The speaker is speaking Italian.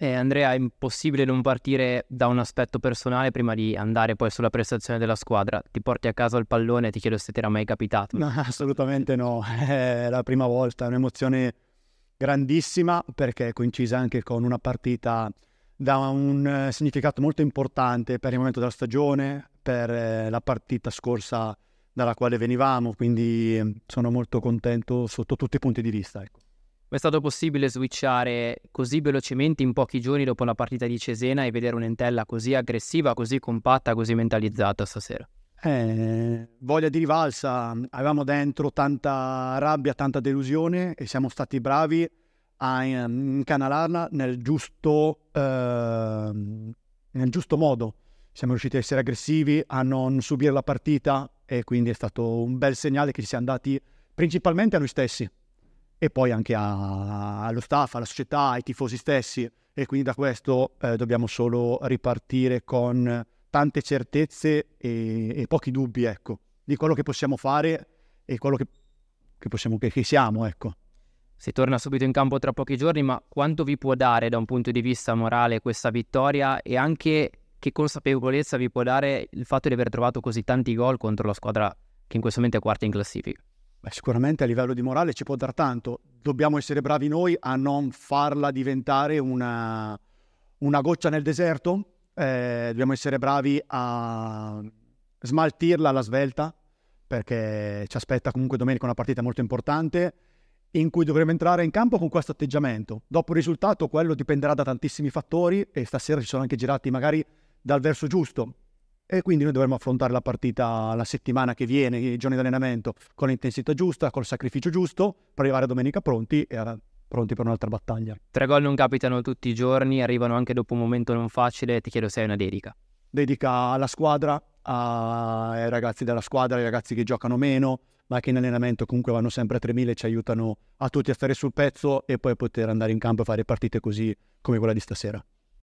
Eh, Andrea, è impossibile non partire da un aspetto personale prima di andare poi sulla prestazione della squadra. Ti porti a casa il pallone, ti chiedo se ti era mai capitato. No, assolutamente no, è la prima volta, è un'emozione grandissima perché è coincisa anche con una partita da un eh, significato molto importante per il momento della stagione, per eh, la partita scorsa dalla quale venivamo, quindi ehm, sono molto contento sotto tutti i punti di vista. Ecco. È stato possibile switchare così velocemente in pochi giorni dopo la partita di Cesena e vedere un'Entella così aggressiva, così compatta, così mentalizzata stasera? Eh, voglia di rivalsa, avevamo dentro tanta rabbia, tanta delusione e siamo stati bravi a incanalarla nel giusto, eh, nel giusto modo. Siamo riusciti a essere aggressivi, a non subire la partita e quindi è stato un bel segnale che ci siamo dati principalmente a noi stessi e poi anche a, allo staff, alla società, ai tifosi stessi e quindi da questo eh, dobbiamo solo ripartire con tante certezze e, e, pochi dubbi ecco, di quello che possiamo fare e quello che, che, possiamo, che, che siamo. Ecco. Si torna subito in campo tra pochi giorni, ma quanto vi può dare da un punto di vista morale questa vittoria e anche che consapevolezza vi può dare il fatto di aver trovato così tanti gol contro la squadra che in questo momento è quarta in classifica? Beh, sicuramente a livello di morale ci può dar tanto. Dobbiamo essere bravi noi a non farla diventare una, una goccia nel deserto. Eh, dobbiamo essere bravi a smaltirla alla svelta, perché ci aspetta comunque domenica una partita molto importante in cui dovremo entrare in campo con questo atteggiamento. Dopo il risultato quello dipenderà da tantissimi fattori e stasera ci sono anche girati magari dal verso giusto e quindi noi dovremo affrontare la partita la settimana che viene, i giorni di allenamento, con l'intensità giusta, col sacrificio giusto, per arrivare domenica pronti e pronti per un'altra battaglia. Tre gol non capitano tutti i giorni, arrivano anche dopo un momento non facile, ti chiedo se hai una dedica. Dedica alla squadra, ai ragazzi della squadra, ai ragazzi che giocano meno, ma che in allenamento comunque vanno sempre a 3000 e ci aiutano a tutti a stare sul pezzo e poi poter andare in campo e fare partite così come quella di stasera.